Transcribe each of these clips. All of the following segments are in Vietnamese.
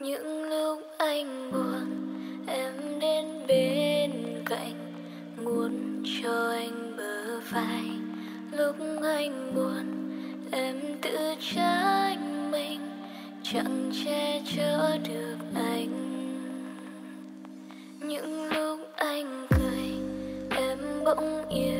những lúc anh buồn, em đến bên cạnh, muốn cho anh bờ vai. Lúc anh buồn, em tự trách mình, chẳng che chở được anh. Những lúc anh cười, em bỗng yêu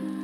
Mm-hmm.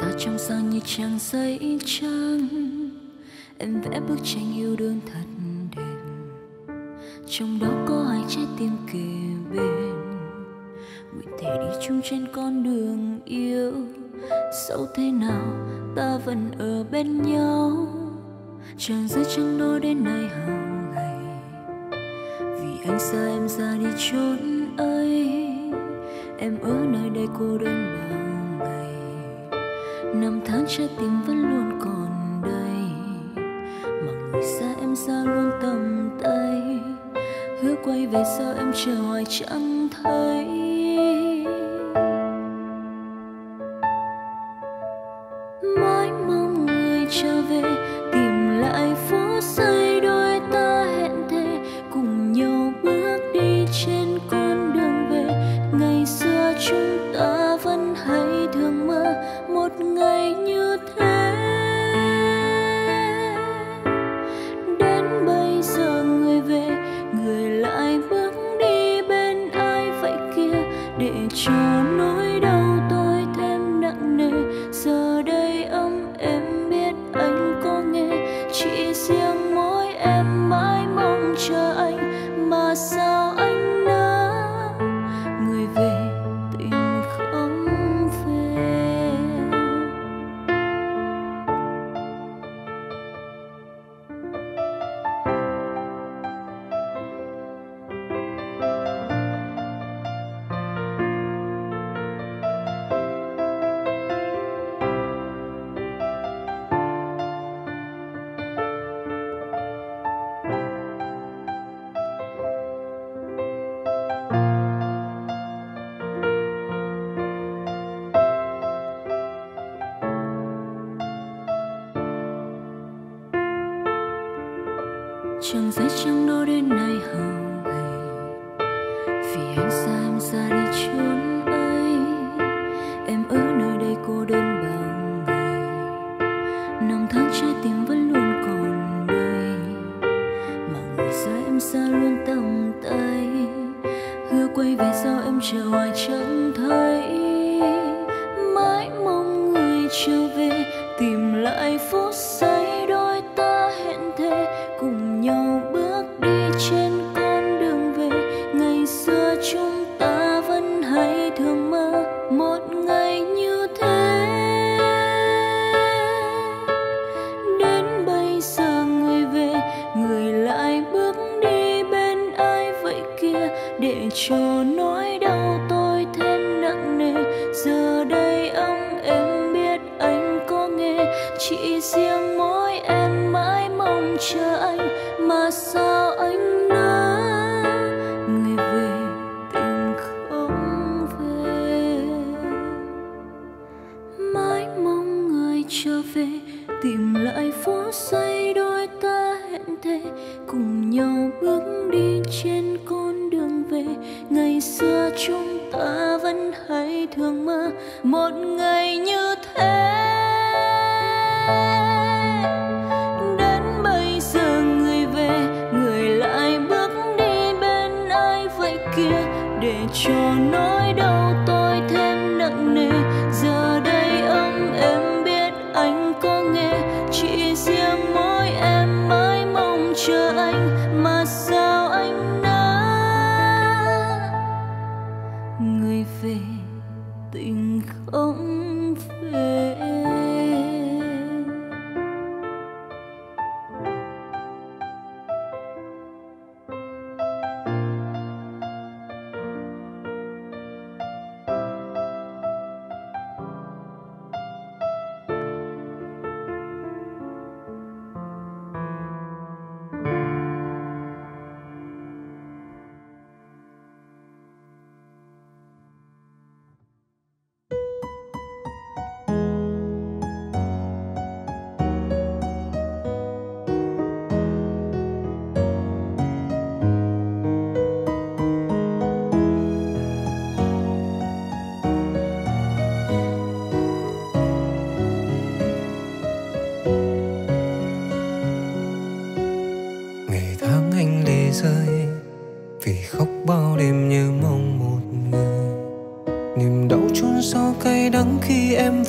Ta trong sáng như trang giấy trắng, em vẽ bức tranh yêu đương thật đẹp. Trong đó có hai trái tim kề bên, nguyện thể đi chung trên con đường yêu. Dẫu thế nào, ta vẫn ở bên nhau. Chẳng giữ trăng đôi đến nay hàng ngày. Vì anh xa em ra đi chốn ấy, em ở nơi đây cô đơn bao năm tháng trái tim vẫn luôn còn đây. Mà người xa em xa luôn tầm tay. Hứa quay về sao em chờ hoài chẳng thấy. chẳng dễ chẳng đôi đến nay hầu gầy vì anh xa em ra đi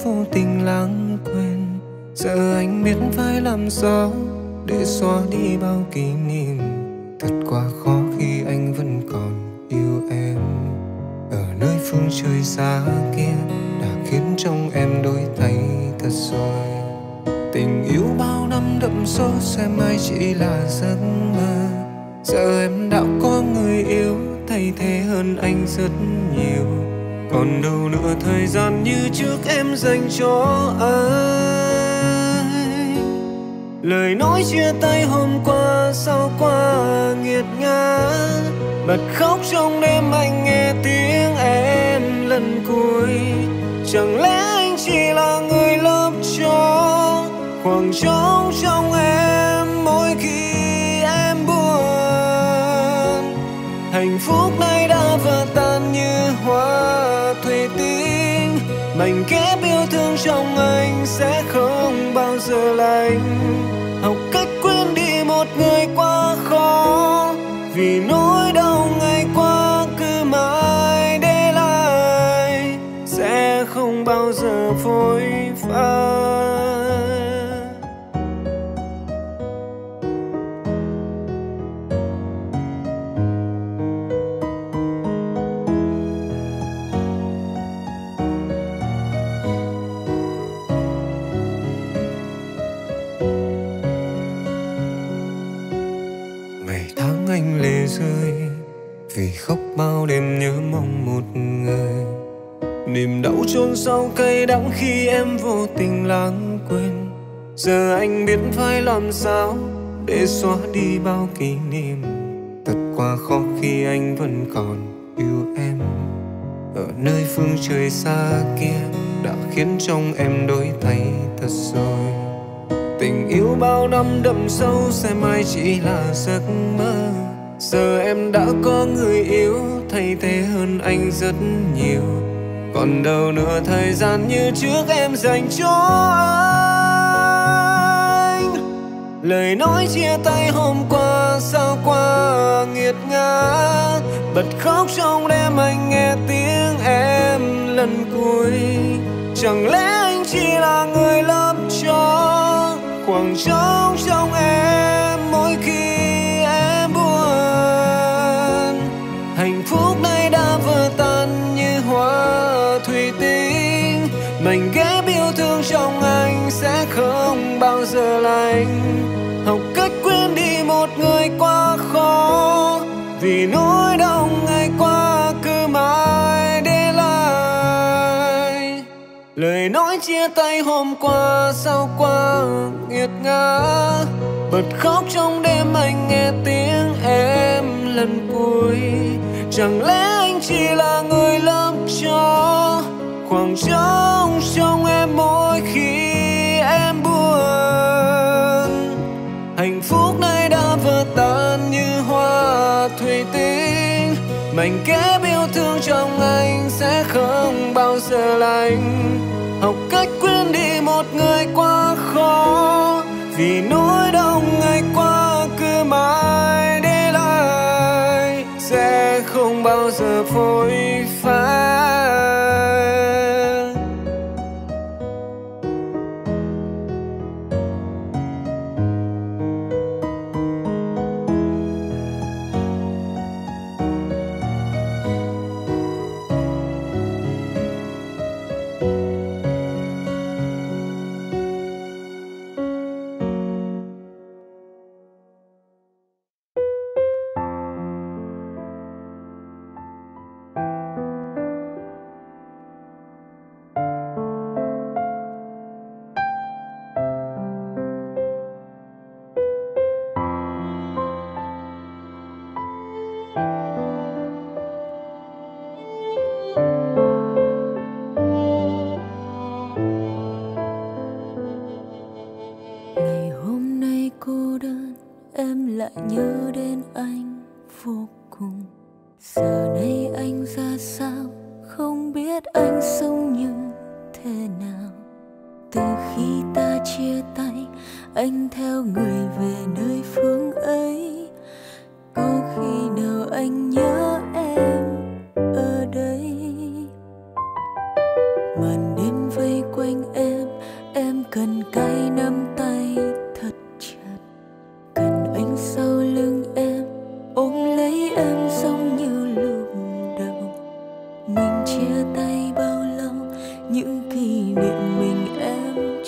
vô tình lãng quên. Giờ anh biết phải làm sao để xóa đi bao kỷ niệm bao sâu đắng khi em vô tình lãng quên. Giờ anh biết phải làm sao để xóa đi bao kỷ niệm. Thật quá khó khi anh vẫn còn yêu em. Ở nơi phương trời xa kia đã khiến trong em đổi thay thật rồi. Tình yêu bao năm đậm sâu sẽ mãi chỉ là giấc mơ. Giờ em đã có người yêu, thay thế hơn anh rất nhiều còn đâu nữa thời gian như trước em dành cho anh. Lời nói chia tay hôm qua, sao qua nghiệt ngã. Bật khóc trong đêm anh nghe tiếng em lần cuối. Chẳng lẽ anh chỉ là người lấp cho khoảng trống trong em? Bao giờ lành học cách quên đi một người quá khó. Vì nỗi đau ngày qua cứ mãi để lại. Lời nói chia tay hôm qua sao qua nghiệt ngã. Bật khóc trong đêm anh nghe tiếng em lần cuối. Chẳng lẽ anh chỉ là người lớp cho? Khoảng trống lành. Học cách quên đi một người quá khó, vì nỗi đau ngày qua cứ mãi để lại. Sẽ không bao giờ phôi phai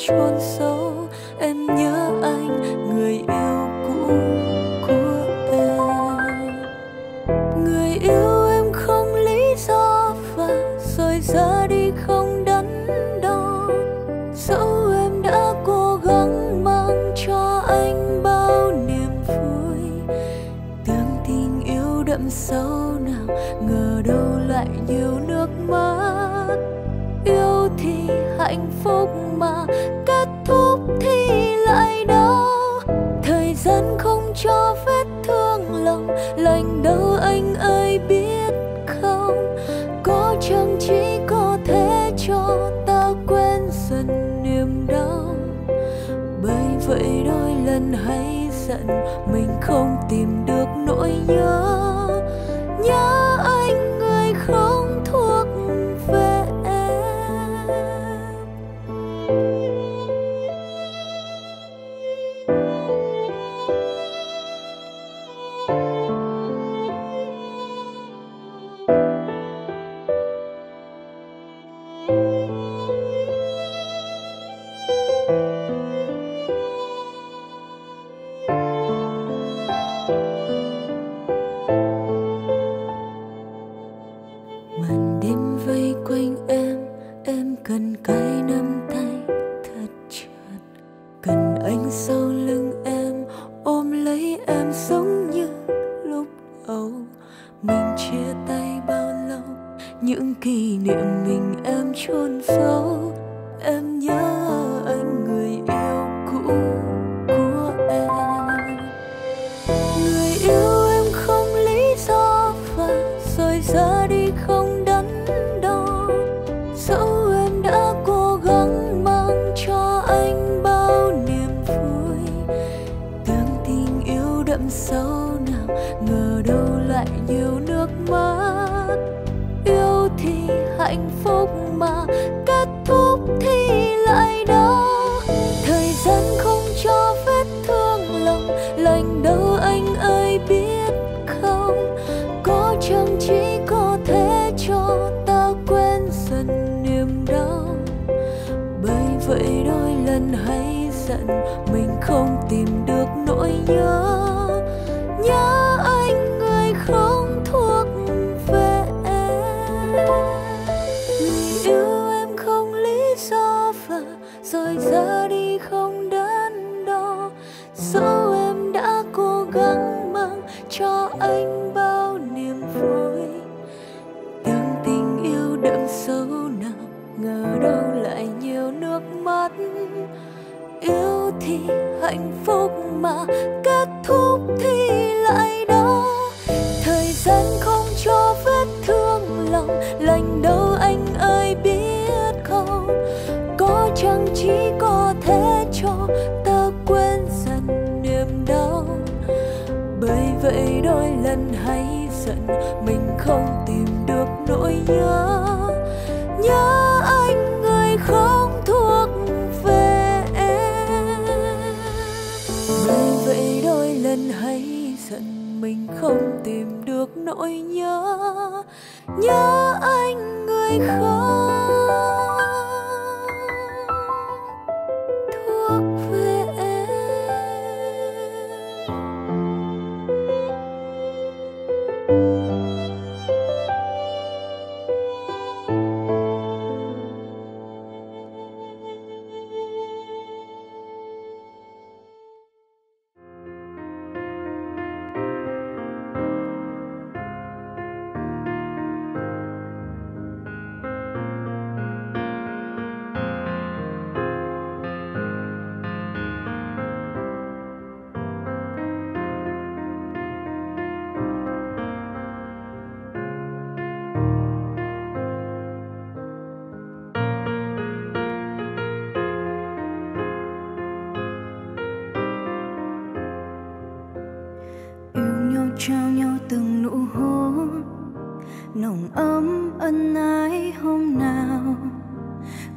chôn sâu em nhớ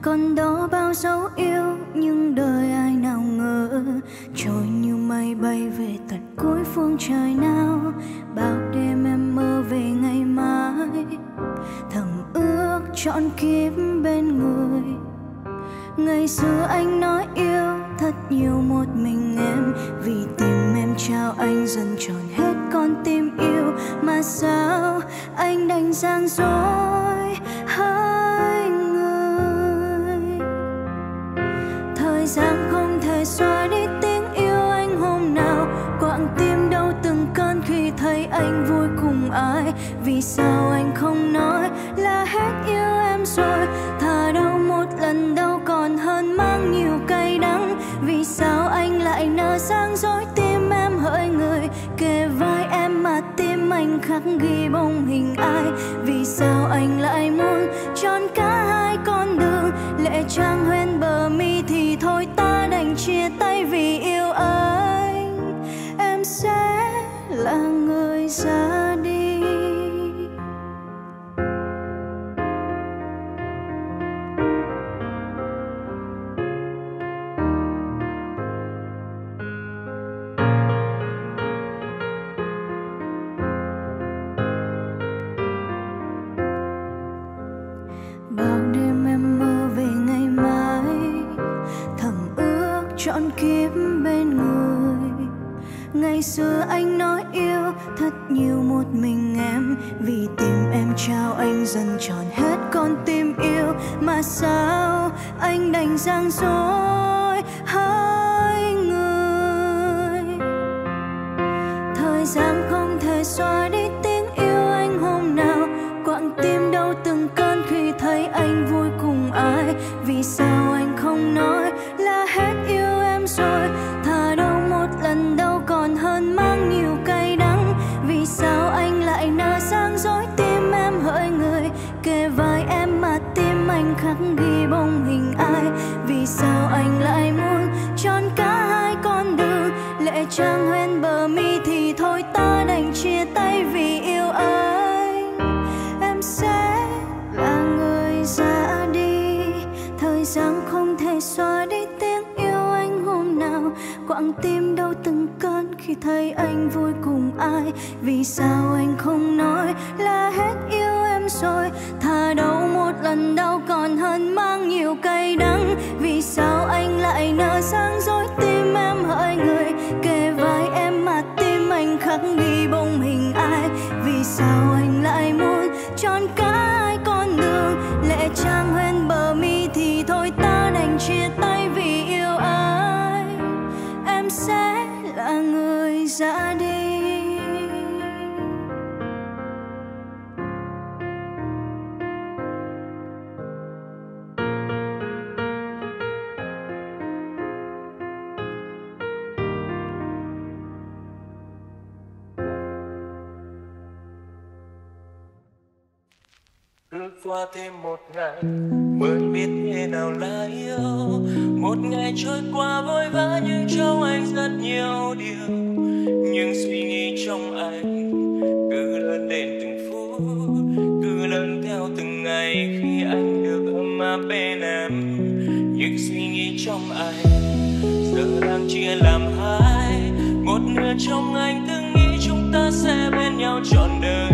trang hoen bờ mi thì thôi ta đành chia tay vì yêu kiếp bên người. Ngày xưa anh nói yêu thật nhiều một mình em, vì tim em trao anh dần tròn hết con tim yêu. Mà sao anh đành giang dối? trăng hoen bờ mi thì thôi ta đành chia tay vì yêu anh. Em sẽ là người ra đi. Thời gian không thể xóa đi tiếng yêu anh hôm nào. Quặng tim đau từng cơn khi thấy anh vui cùng ai. Vì sao anh không qua thêm một ngày. Mới biết thế nào là yêu. Một ngày trôi qua vội vã nhưng trong anh rất nhiều điều. Những suy nghĩ trong anh cứ lớn lên từng phút, cứ lớn theo từng ngày khi anh được ấm áp bên em những suy nghĩ trong anh giờ đang chia làm hai. Một nửa trong anh từng nghĩ chúng ta sẽ bên nhau trọn đời.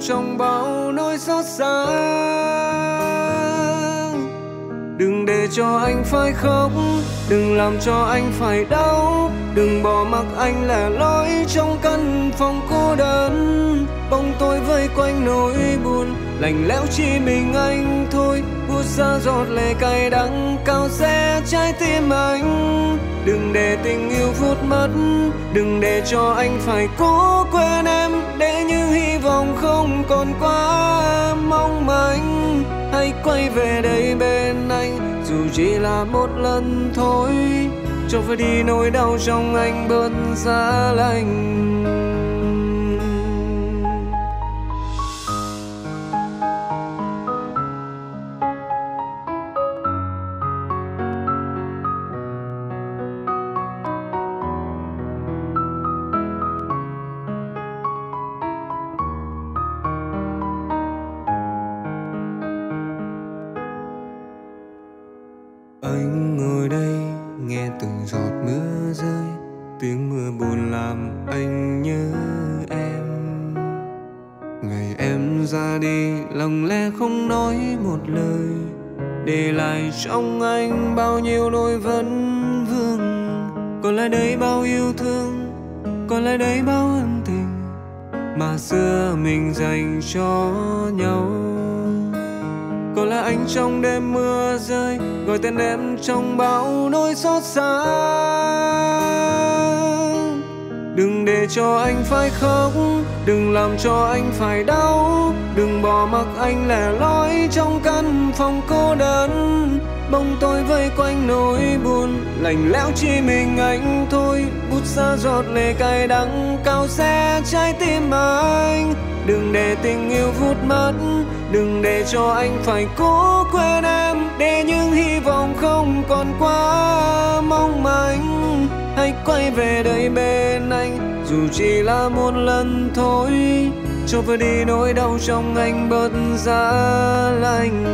Trong bao nỗi xót xa. Đừng để cho anh phải khóc, đừng làm cho anh phải đau. Đừng bỏ mặc anh lẻ loi trong căn phòng cô đơn. Bóng tối vây quanh nỗi buồn, lạnh lẽo chỉ mình anh thôi. Buốt ra giọt lệ cay đắng cao xe trái tim anh. Đừng để tình yêu vuốt mất, đừng để cho anh phải cố không còn quá mong manh. Hãy quay về đây bên anh, dù chỉ là một lần thôi. Cho phải đi nỗi đau trong anh bớt giá lạnh. Trong đêm mưa rơi, gọi tên em trong bao nỗi xót xa. Đừng để cho anh phải khóc, đừng làm cho anh phải đau, đừng bỏ mặc anh lẻ loi trong căn phòng cô đơn. Bóng tôi vây quanh nỗi buồn, lạnh lẽo chỉ mình anh thôi. Bút xa giọt lệ cay đắng, cao xe trái tim anh. Đừng để tình yêu vụt mất đừng để cho anh phải cố quên em. Để những hy vọng không còn quá mong manh. Hãy quay về đây bên anh, dù chỉ là một lần thôi. Cho vơi đi nỗi đau trong anh bớt giá lạnh.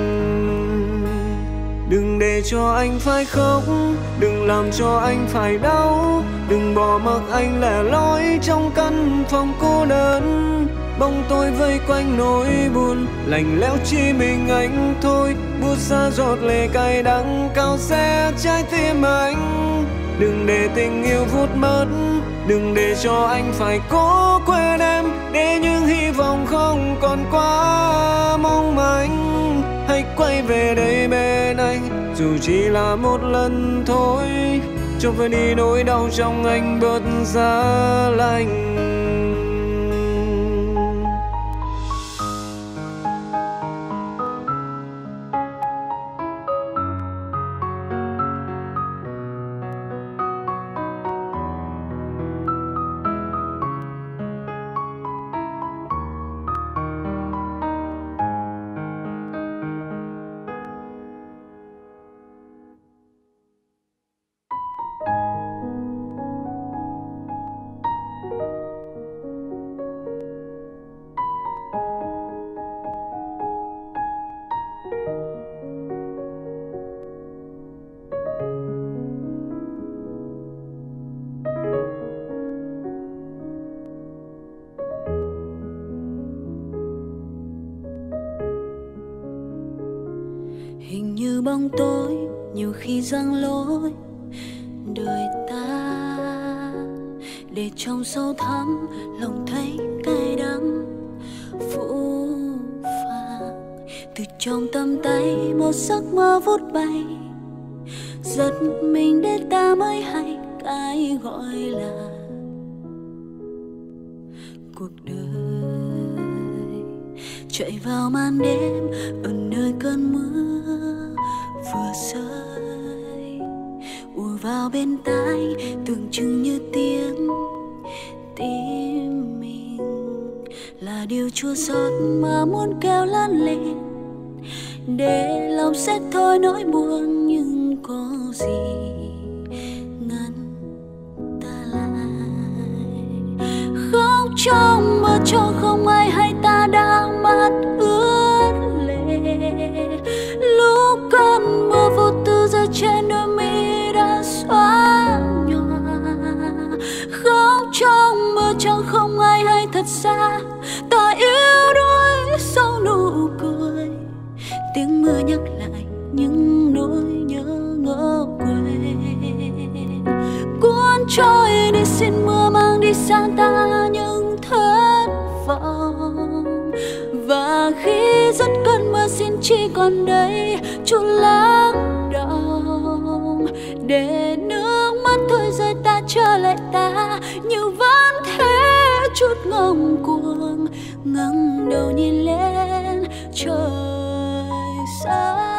Đừng để cho anh phải khóc, đừng làm cho anh phải đau. Đừng bỏ mặc anh lẻ loi trong căn phòng cô đơn bóng tôi vây quanh nỗi buồn, lạnh lẽo chỉ mình anh thôi. Buốt xa giọt lệ cay đắng, cao xe trái tim anh. Đừng để tình yêu vụt mất, đừng để cho anh phải cố quên em. Để những hy vọng không còn quá mong manh. Hãy quay về đây bên anh, dù chỉ là một lần thôi. Cho vơi đi nỗi đau trong anh bớt giá lạnh. Nhiều giăng lối. Đời ta, để trong sâu thẳm lòng thấy cay đắng. Phũ phàng, từ trong tâm tay một giấc mơ vút bay. Giật mình để ta mới hay cái gọi là cuộc đời. Chạy vào mà những nỗi nhớ ngỡ quên. Cuốn trôi đi xin mưa mang đi xa ta những vọng. Và khi dứt cơn mưa xin chỉ còn đây chút lắng đọng để nước mắt thôi rơi ta trở lại ta, như vẫn thế chút ngông cuồng, ngẩng đầu nhìn lên trời xa.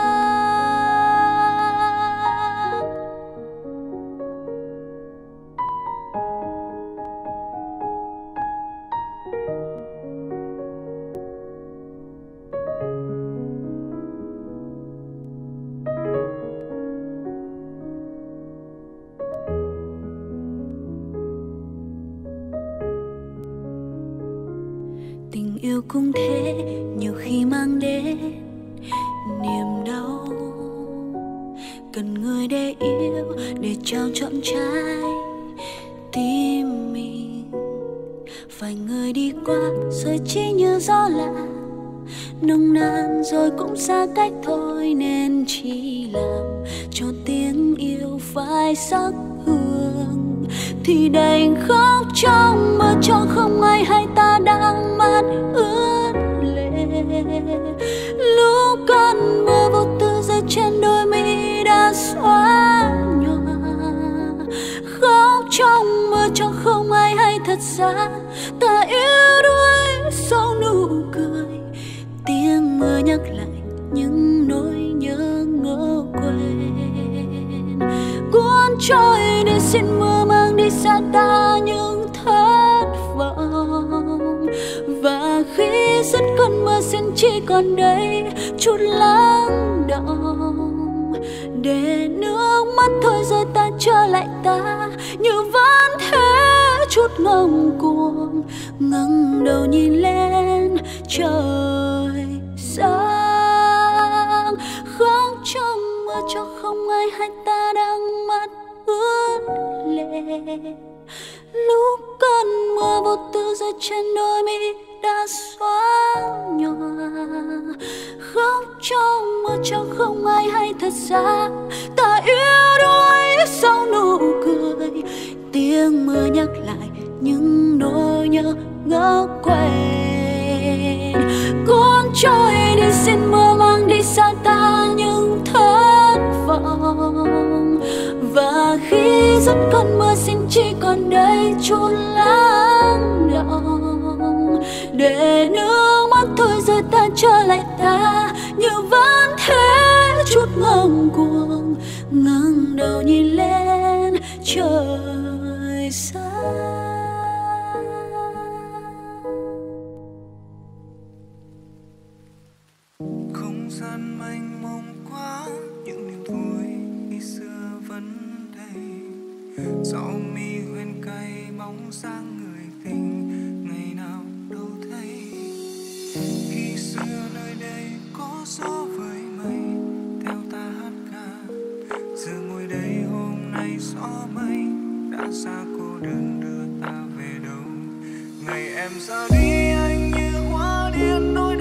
Cũng xa cách rồi ta trở lại ta, như vẫn thế chút ngông cuồng, ngẩng đầu nhìn lên, trời sáng. Khóc trong mưa cho không ai hay ta đang mắt ướt lệ. Lúc cơn mưa vô tư rơi trên đôi mi đã xóa nhòa. Khóc trong mưa chẳng không ai hay thật ra. Ta yêu đuối sau nụ cười. Tiếng mưa nhắc lại những nỗi nhớ ngỡ quên. Cuốn trôi đi xin mưa mang đi xa ta những thất vọng. Và khi dứt cơn mưa xin chỉ còn đây chút lắng đọng để nước mắt thôi rơi ta trở lại ta. Như vẫn thế, chút ngông cuồng, ngẩng đầu nhìn lên, trời xa không gian mênh mông quá, những niềm vui khi xưa vẫn đầy dạo mi huyền cây bóng dáng người gió mây đã xa cô đơn đưa ta về đâu. Ngày em ra đi, anh như hoa điên nỗi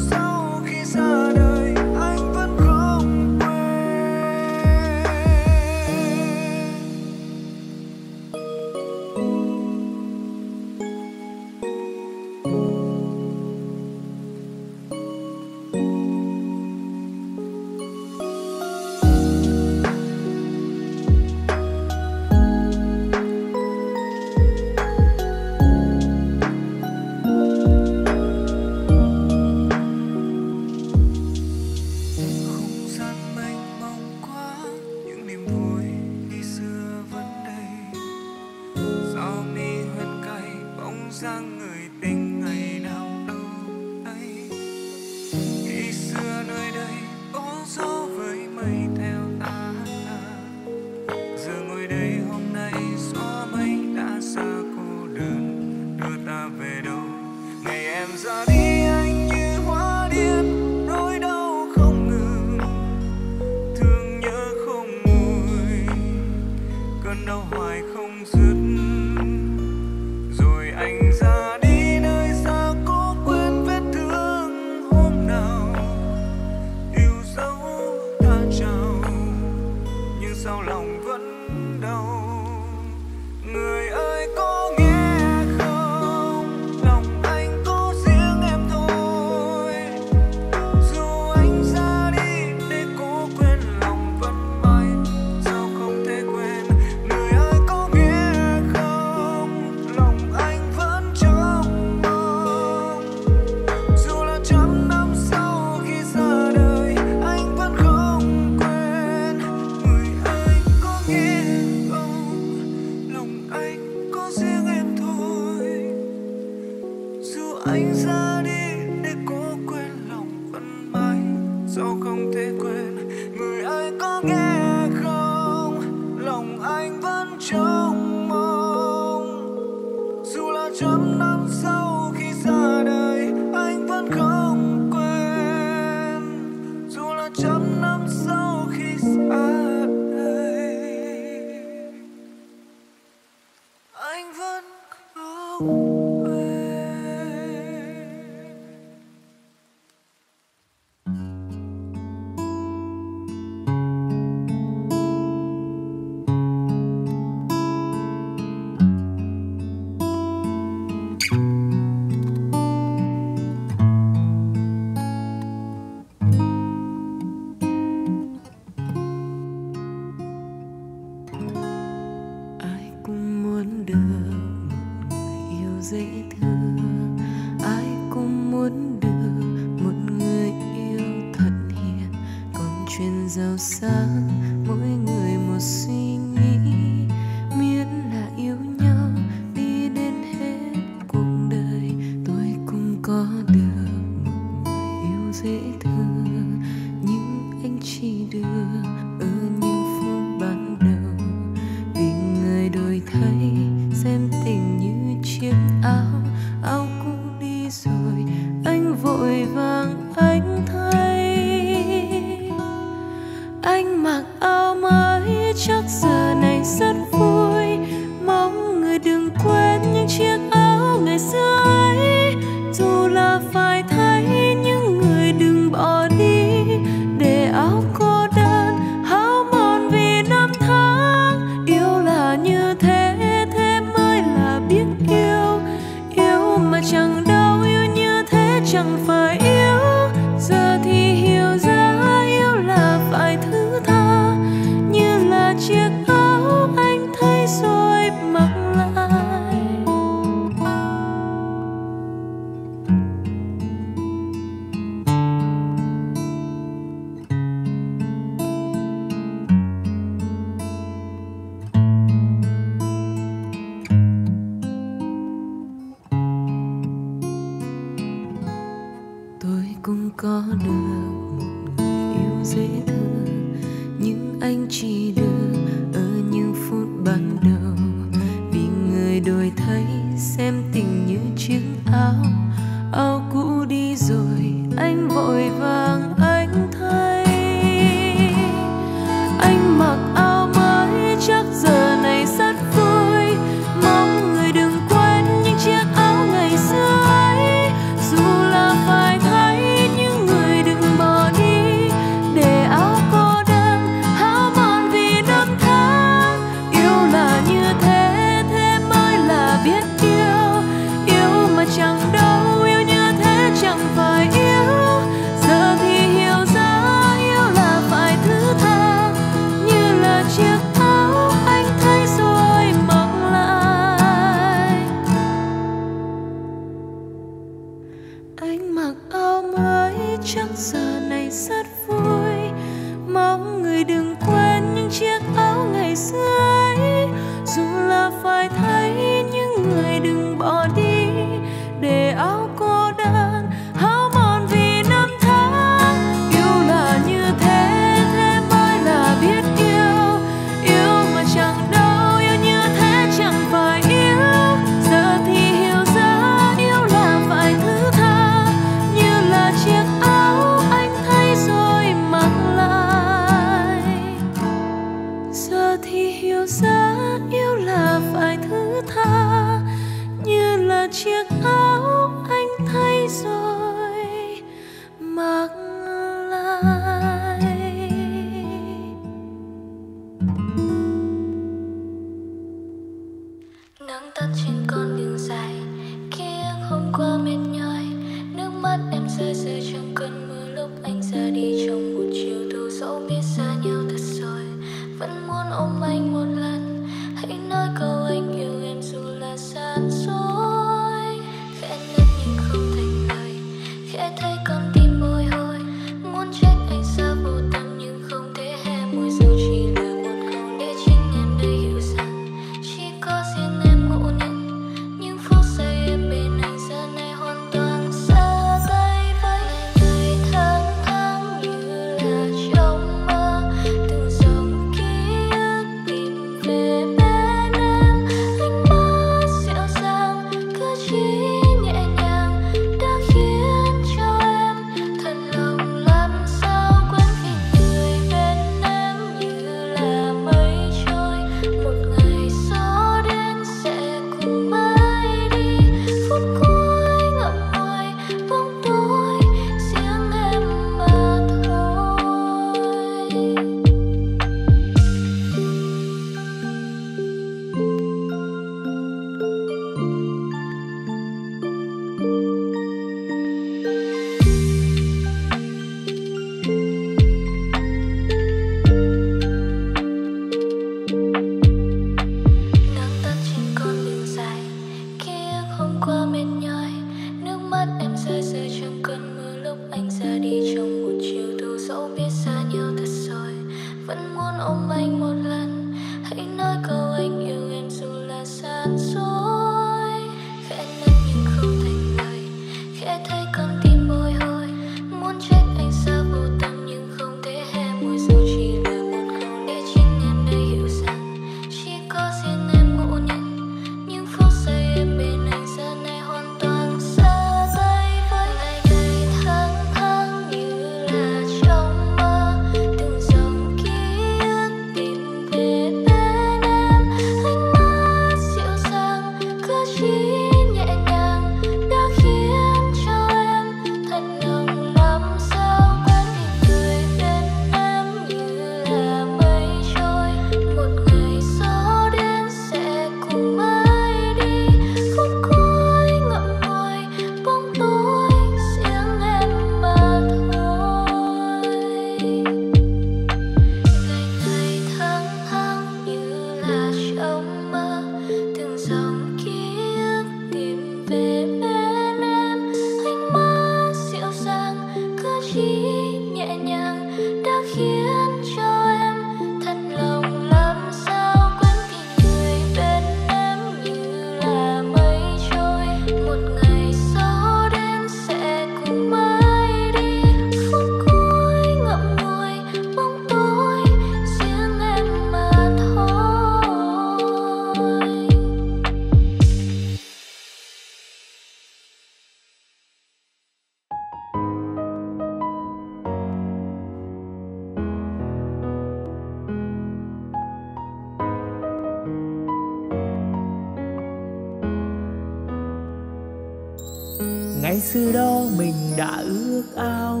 ngày xưa đó mình đã ước ao,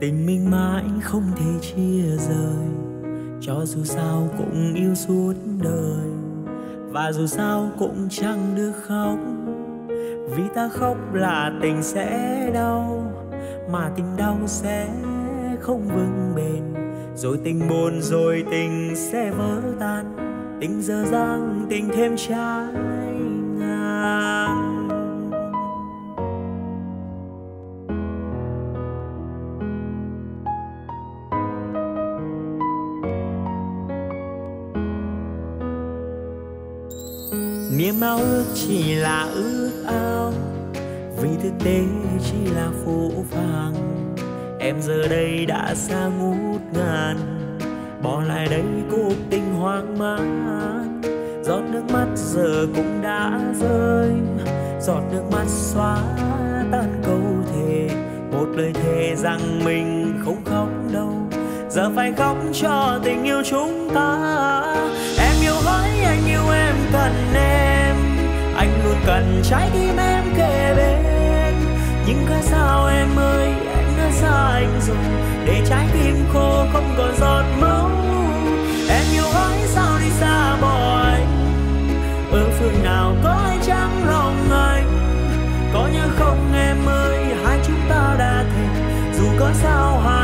tình mình mãi không thể chia rời. Cho dù sao cũng yêu suốt đời, và dù sao cũng chẳng được khóc. Vì ta khóc là tình sẽ đau, mà tình đau sẽ không vững bền. Rồi tình buồn, rồi tình sẽ vỡ tan, tình dở dang, tình thêm trái chỉ là ước ao. Vì thực tế chỉ là phố phàng. Em giờ đây đã xa ngút ngàn. Bỏ lại đây cuộc tình hoang mang. Giọt nước mắt giờ cũng đã rơi. Giọt nước mắt xóa tan câu thề. Một lời thề rằng mình không khóc đâu. Giờ phải khóc cho tình yêu chúng ta. Em yêu hỡi anh yêu em cần em anh luôn cần trái tim em kề bên. Nhưng tại sao em ơi em đã xa anh rồi. Để trái tim khô không còn giọt máu. Em yêu anh, sao đi xa bỏ anh? Ở phương nào có ai chẳng lòng anh? Có nhớ không em ơi, hai chúng ta đã thề dù có sao hai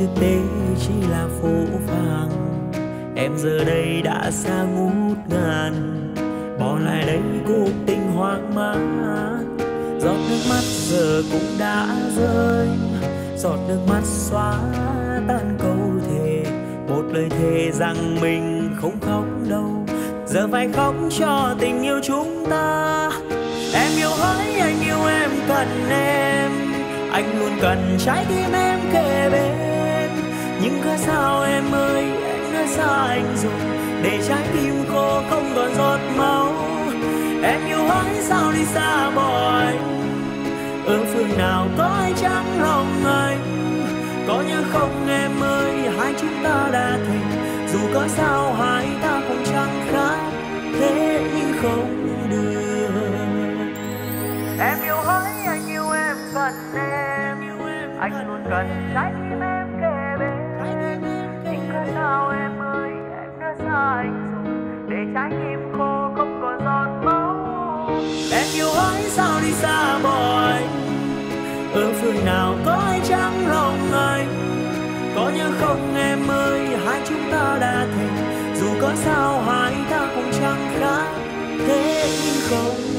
thực tế chỉ là phố vàng em giờ đây đã xa ngút ngàn, bỏ lại đây cuộc tình hoang mang. Giọt nước mắt giờ cũng đã rơi, giọt nước mắt xóa tan câu thề. Một lời thề rằng mình không khóc đâu, giờ phải khóc cho tình yêu chúng ta. Em yêu hỡi, anh yêu em, cần em. Anh luôn cần trái tim em kề bên nhưng cớ sao em ơi, em đã xa anh rồi. Để trái tim cô không còn giọt máu. Em yêu hỏi sao đi xa bỏ anh? Ở phương nào có ai chẳng lòng anh? Có như không em ơi, hai chúng ta đã thề dù có sao, hai ta cũng chẳng khác thế nhưng không được. Em yêu hỡi anh yêu em cần em anh luôn cần trái tim em sao em ơi? Em đã xa anh rồi. Để trái tim khô không còn giọt máu. Em yêu hỡi sao đi xa bỏ anh? Ở phương nào có ai chẳng lòng anh? Có nhớ không em ơi, hai chúng ta đã thành. Dù có sao, hai ta cũng chẳng khác thế nhưng không.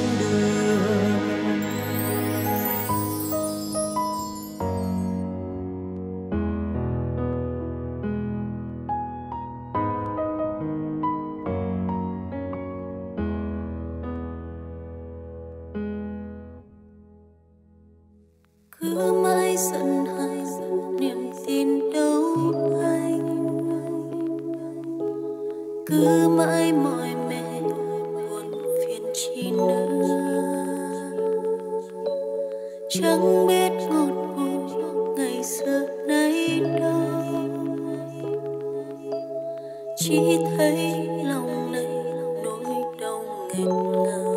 Đau nghẹn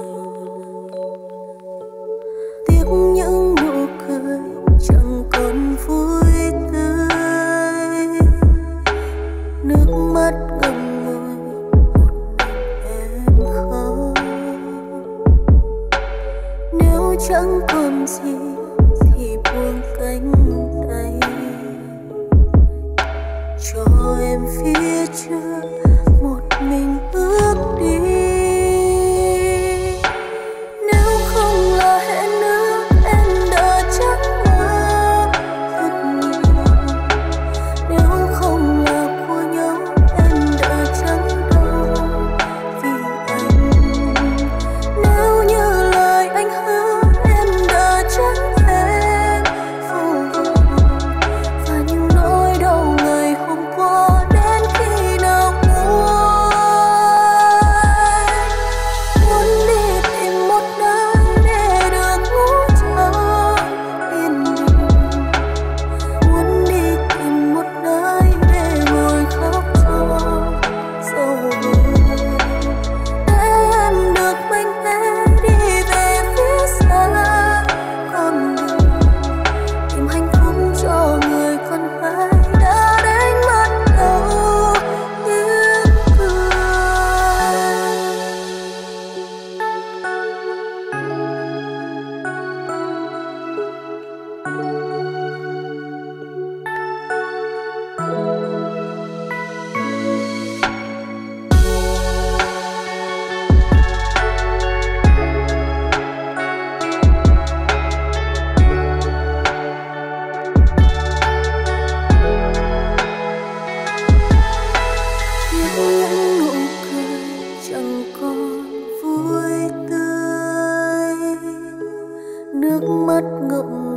nước mắt ngậm